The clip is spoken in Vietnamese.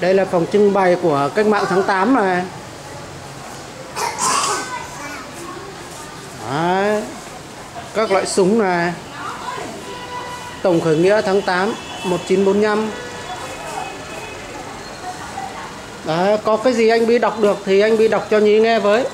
Đây là phòng trưng bày của cách mạng tháng 8 này. Đấy. Các loại súng này. Tổng khởi nghĩa tháng 8 1945. Đấy, có cái gì anh Bi đọc được thì anh Bi đọc cho Nhí nghe với.